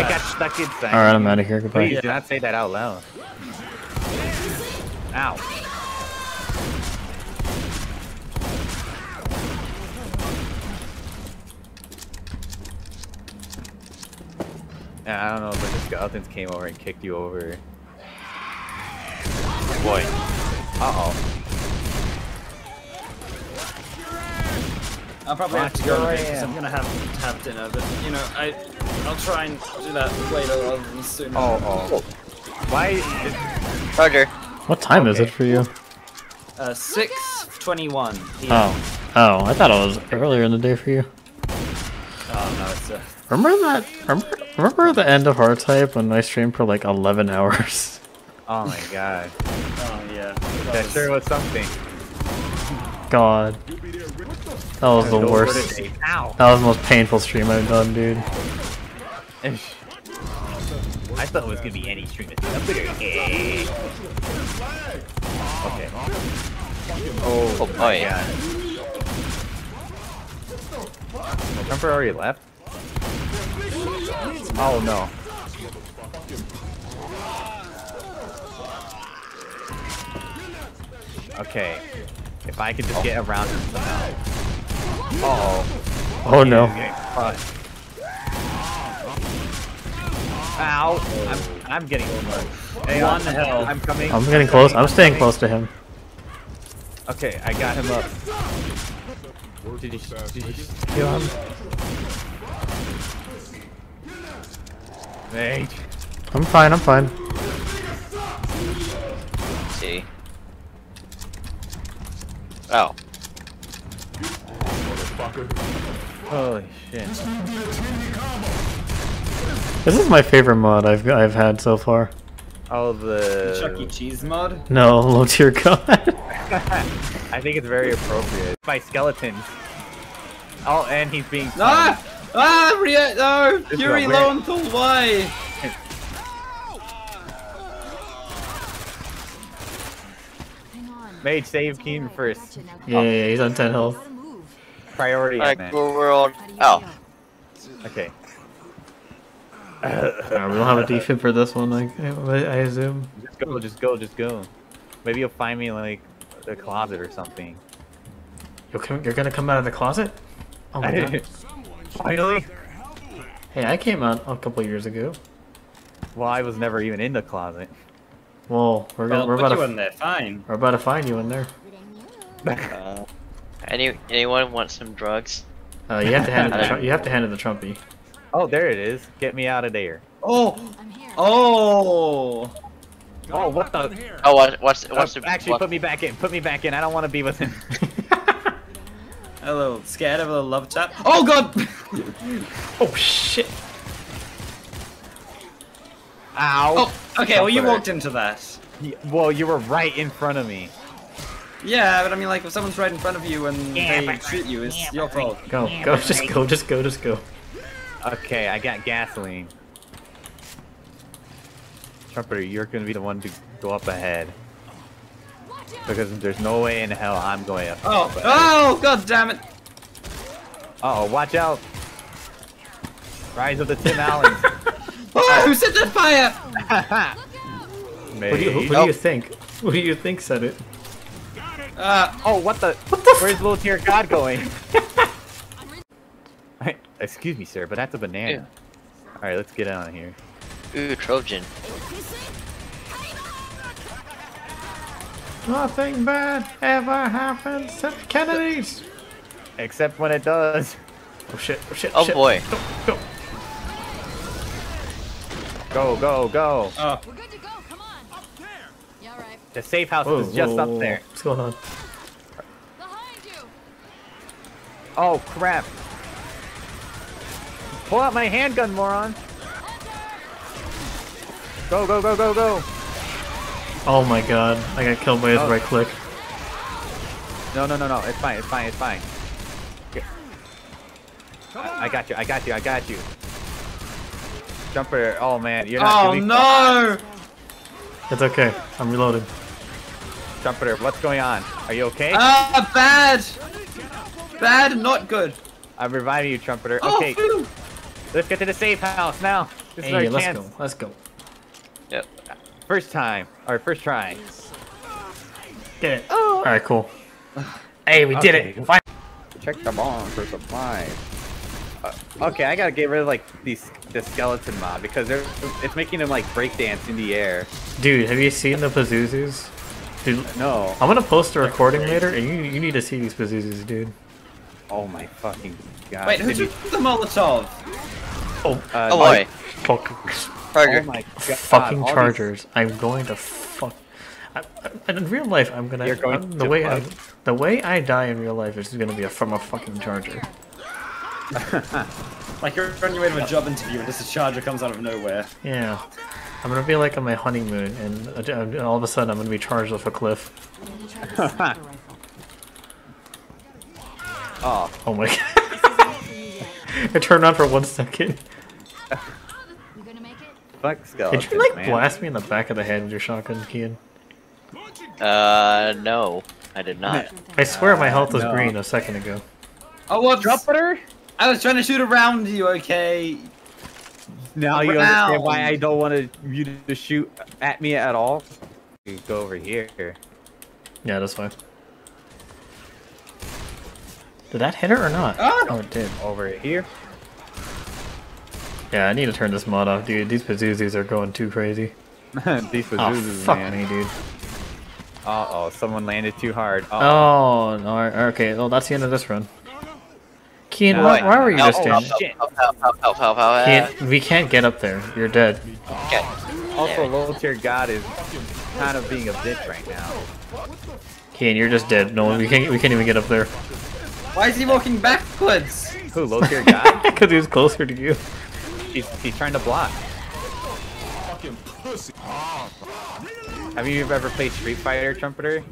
I got stuck inside. Alright, I'm out of here. Goodbye. Please do not say that out loud. Ow. Yeah, I don't know, but the skeletons came over and kicked you over. Boy. Uh-oh. I'll probably have to go in a bit because I'm gonna have to have dinner, but you know, I I'll try and do that later rather than sooner. Oh, oh. Why? Is, Roger. What time is it for you? Uh, six twenty-one. Oh. Oh, I thought it was earlier in the day for you. Oh no, it's uh, Remember that? Remember, remember the end of Hard Type when I streamed for like 11 hours? oh my god. oh yeah. That sure was something. God. That was the worst. the day. Ow. That was the most painful stream I've done, dude. I thought it was gonna be any stream. I'm gonna-. Okay. Oh, Oh boy. yeah. Jumper already left? Oh no. Okay. If I could just get around him somehow. Uh oh. Oh no. Ow! I'm, I'm getting Hey, One I'm, health. I'm coming. I'm getting close. I'm staying close to him. Okay, I got him up. Did you, did you kill him? Mate. I'm fine. I'm fine. Oh. Holy shit. This is my favorite mod I've I've had so far. Oh, the. Chuck E. Cheese mod. No, low tier god. I think it's very appropriate. By skeletons. Oh, and he's being. Ah! Ah! Ria! No! This is Yuri a weird- Lowenthal, why? Mage, save Keen first. yeah, yeah, yeah, he's on 10 health. Priority, I Alright, meant. cool world. Oh. Okay. Alright, we don't have a defib for this one, like I, I assume. Just go, just go, just go. Maybe you'll find me in, like the closet or something. You're, com- you're gonna come out of the closet? Oh my god. Finally? Hey, I came out a couple years ago. Well, I was never even in the closet. Well, we're gonna, Well, we're put about you to in there, fine. we're about to find you in there. Uh, any anyone want some drugs? Uh, you have to hand it the Tru- you have to hand it the Trumpy. Oh, there it is. Get me out of there. Oh! Oh! Oh, what the? Oh, what, what's what's Uh, the actually, what, put me back in. Put me back in. I don't want to be with him. A little scared of a little love chat. Oh god! Oh shit! Ow. Oh, okay, well you walked into that. Y- Well, you were right in front of me. Yeah, but I mean like if someone's right in front of you and Yeah, they but- shoot you, it's your fault. Go, go, just go, just go, just go. Okay, I got gasoline. Trumpeter, you're gonna be the one to go up ahead. Because there's no way in hell I'm going up. Oh, ahead. oh god damn it! Uh oh, watch out! Rise of the Tim Allens. Who set that fire? What do you, who, who do you think? Who do you think said it? Uh, Oh, what the? What the Where's little tier god going? Excuse me, sir, but that's a banana. All right, let's get out of here. Ooh, Trojan. Nothing bad ever happens to the Kennedys. Except when it does. Oh shit! Oh shit! Oh shit. boy. Go, go. Go, go, go. oh, We're good to go. Come on. Yeah, right. The safe house Whoa, is just whoa, up there. What's going on? Behind you. Oh crap! Pull out my handgun, moron! Go, go, go, go, go! Oh my god! I got killed by his Oh. right click. No, no, no, no. It's fine. It's fine. It's fine. Okay. I I got you. I got you. I got you. Jumper. Oh man, you're not oh doing. no! It's okay. I'm reloading. Jumper, what's going on? Are you okay? Ah, bad! Bad, not good. I'm reviving you, Trumpeter. Oh, Okay, phew. let's get to the safe house now. This is our let's chance. go. Let's go. Yep. First time, or first try. Get it. Oh. All right, cool. Hey, we did it. Fine. Check the bomb for supplies. Uh, okay, I gotta get rid of like these the skeleton mob because they're it's making them like breakdance in the air. Dude, have you seen the Pazuzus? Dude, No. I'm gonna post a recording later, and you you need to see these Pazuzus, dude. Oh my fucking god. Wait, who's you- the Molotov? Oh, uh, Oh boy. fuck, Oh my god. fucking all these- chargers! I'm going to fuck. I, I, in real life, I'm gonna. You're going I'm- the to way I, the way I die in real life is gonna be a, from a fucking charger. Like you're on your way to a job interview and just a charger comes out of nowhere. Yeah, I'm gonna be like on my honeymoon, and, uh, and all of a sudden I'm gonna be charged off a cliff. Oh, Oh my god! I turned on for one second. You gonna make it? fuck skeletons, Did you like man. blast me in the back of the head with your shotgun, Kian? Uh, no, I did not. I swear my health was no. green a second ago. Oh, whoops! Trumpeter? I was trying to shoot around you, okay? Now you understand why I don't want to, you to shoot at me at all. You go over here. Yeah, that's fine. Did that hit her or not? Ah! Oh, it did. Over here. Yeah, I need to turn this mod off, dude. These Pazuzus are going too crazy. These Oh, Pazuzus, fuck man. me, dude. Uh oh, someone landed too hard. Uh Oh, no, okay. Well, that's the end of this run. Kian, No, why, I- why were you no, just oh, standing? Help, help, help, help, help, help, help. We can't get up there. You're dead. Okay. Also, low tier god is kind of being a bitch right now. Kian, you're just dead. No, we can't. We can't even get up there Why is he walking backwards? Who, low tier god? because he was closer to you. he's, he's trying to block. Have you ever played Street Fighter, Trumpeter?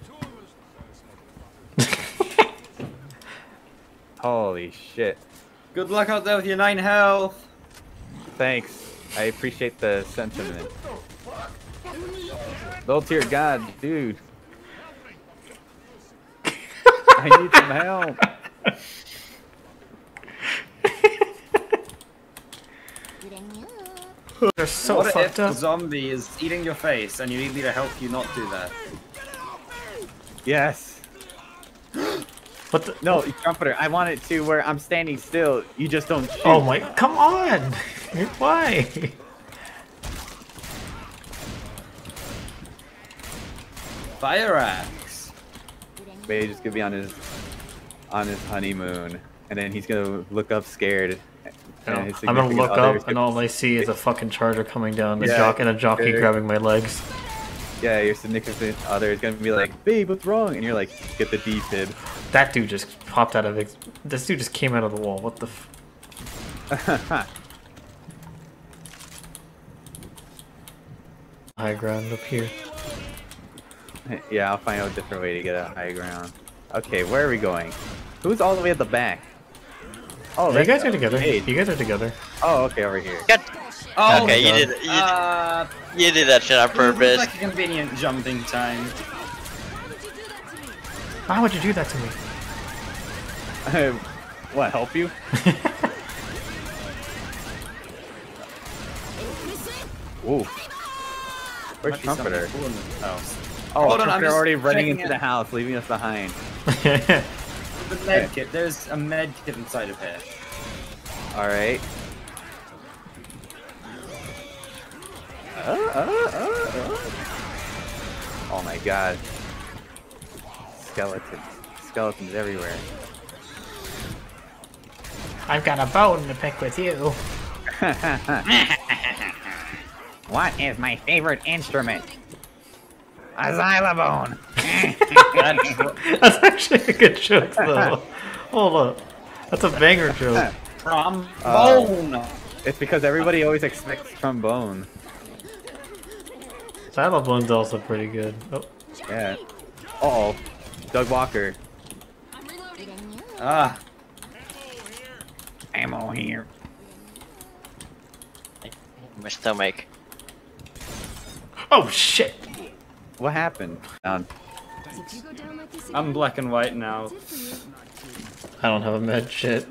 Holy shit. Good luck out there with your nine health. Thanks. I appreciate the sentiment. Low tier god, dude. I need some help. They're so what if fucked the up. zombie is eating your face and you need me to help you not do that? Yes. What the? No, trumpeter. I want it to where I'm standing still. You just don't shoot. Oh my! Come on! Why? Fire axe. Maybe just gonna be on his on his honeymoon, and then he's gonna look up scared. No, and I'm gonna look up and gonna- all I see is a fucking charger coming down, a jock and a jockey sure. grabbing my legs. Yeah, your significant other is gonna be like, "Babe, what's wrong?" And you're like, "Get the D pid." That dude just popped out of it. This dude just came out of the wall. What the? F High ground up here. yeah, I'll find out a different way to get a high ground. Okay, where are we going? Who's all the way at the back? Oh, you guys are together. Hey. You guys are together. Oh, okay, over here. God. Oh, okay, you did, you, Uh, you did that shit on it's purpose. like a convenient jumping time. Why would you do that to me? what? Help you? Ooh. Where's Might Trumpeter? cool in this house. Oh, Hold on, I'm already running into it. the house, leaving us behind. The med kit. There's a med kit inside of here. All right. Uh, uh, uh, uh. Oh my god. Skeletons. Skeletons everywhere. I've got a bone to pick with you. what is my favorite instrument? A xylophone. That's actually a good joke, though. Hold up. That's a banger joke. Trombone. It's because everybody always expects trombone. Xylophone's also pretty good. Oh, Yeah. Uh oh. Doug Walker. I'm reloading. Ah, Ammo here. My stomach. oh shit! What happened? Down. Did you go down like this? I'm black and white now. I don't have a med shit.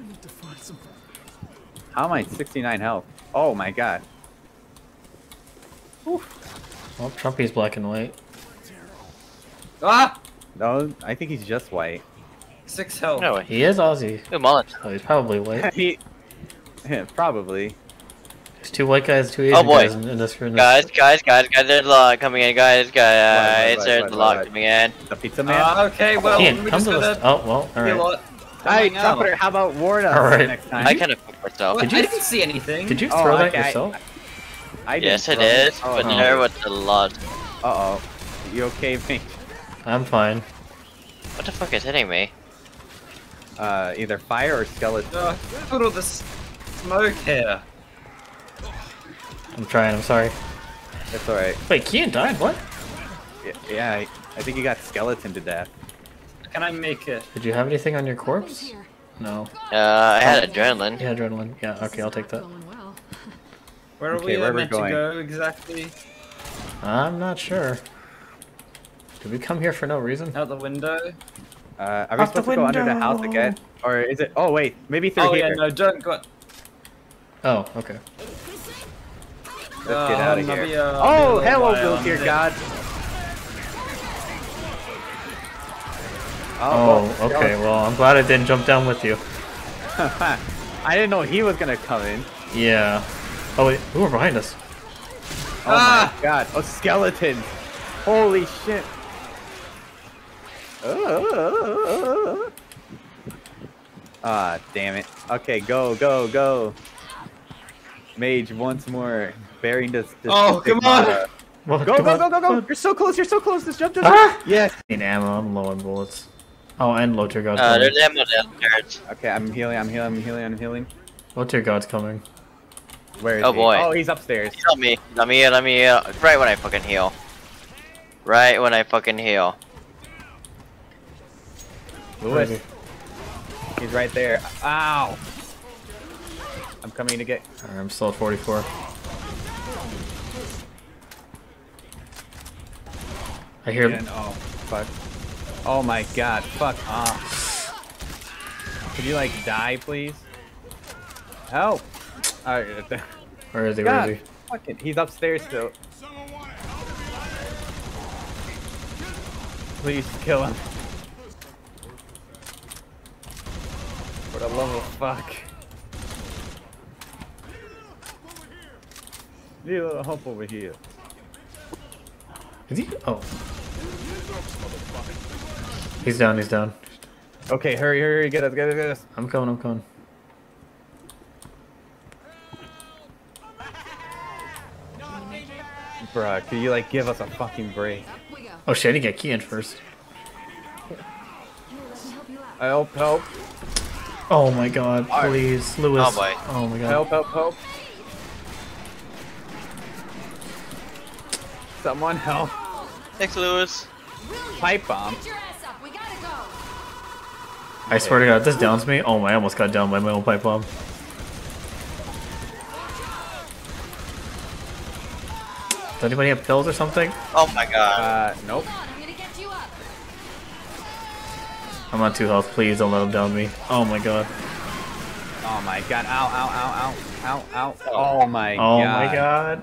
How am I 69 health? Oh my god. Well, Trumpy's black and white. Ah! No, I think he's just white. Six health. No. He is Aussie. Ooh, mullet. Oh, he's probably white. he, yeah, probably. There's two white guys, two Asian Oh, boy. guys in, in this in this- Guys, guys, guys, guys, there's a lot coming in, guys, guys, What, what, there's what, a what, lot what? coming in. The pizza man. Ah, okay, well, Ian, we come to this. Oh well, all be a Hey. Trumpeter, how about warn us All right. next time? I kind of fucked myself. Did you- I didn't see anything. Did you Oh, throw that okay, I- yourself? I didn't Yes, it throw it. is, but Oh, there was a lot. Uh oh. You okay, mate? I'm fine. What the fuck is hitting me? Uh, either fire or skeleton. Uh, who's put all this smoke here? I'm trying. I'm sorry. It's alright. Wait, Kian died. What? Yeah, yeah I, I think you got skeleton to death. Can I make it? Did you have anything on your corpse? No. Uh, I had adrenaline. Yeah, adrenaline. Yeah. Okay, I'll take that. Where are Okay, we where we're meant going? to go exactly? I'm not sure. Did we come here for no reason? Out the window? Uh, are we Out the supposed to go under the house again? Or is it? Oh wait, maybe through Oh here. yeah, no, don't go. Oh, okay. Let's get Uh, out of here. be, uh, a oh, hello, while Bill on dear. God. Oh, well, okay. Well, I'm glad I didn't jump down with you. I didn't know he was gonna come in. Yeah. Oh wait, who are behind us? Oh Ah! my god. Oh, skeleton! Holy shit. Ah, damn it. Okay, go, go, go. Mage, once more. Bearing this. this Oh, come on! Well, Go, come go, on. go, go, go! You're so close, you're so close. Just jump, jump, Ah! jump. Yes. In ammo, I'm low on bullets. Oh, and low tier god's Uh, coming. there's ammo downstairs. Okay, I'm healing, I'm healing, I'm healing, I'm healing. Low tier god's coming. Where is Oh, he? boy. Oh, he's upstairs. Help me, let me, let me, uh, right when I fucking heal. Right when I fucking heal. Lewis. Crazy. He's right there. Ow! I'm coming to get. Alright, I'm still at 44. I hear. And, oh, fuck. Oh my god, fuck off. Could you, like, die, please? Help! Alright, Where is he? Where God, is he? fuck it. He's upstairs still. Please kill him. For the love of fuck. Need a little help over here. Is he? Oh. He's down. He's down. Okay, hurry, hurry, hurry, get us, get us, get us. I'm coming. I'm coming. Bruh, could you like give us a fucking break? Up we go. Oh shit! I didn't get Kian first. Here, let me help you out. Help, help, Oh my god! Alright. Please, Lewis. Oh, boy. Oh my god. help, help, help. Someone help. Thanks, Lewis. Pipe bomb. Get your ass up. We gotta go. I swear to God, if this downs me. Oh my! I almost got down by my own pipe bomb. Does anybody have pills or something? Oh my god. Uh, nope. I'm on two health. Please don't let him down me. Oh my god. Oh my god. Ow, ow, ow, ow, ow, ow. Oh, oh my Oh god. my god.